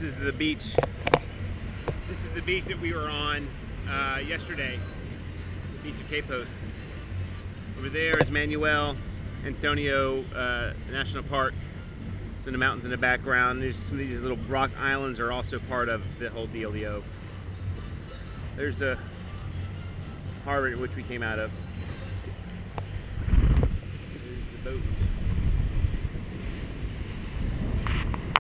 This is the beach. This is the beach that we were on uh, yesterday, the beach of Quepos. Over there is Manuel Antonio uh, National Park. In the mountains in the background. There's some of these little rock islands are also part of the whole dealio. There's the harbor which we came out of.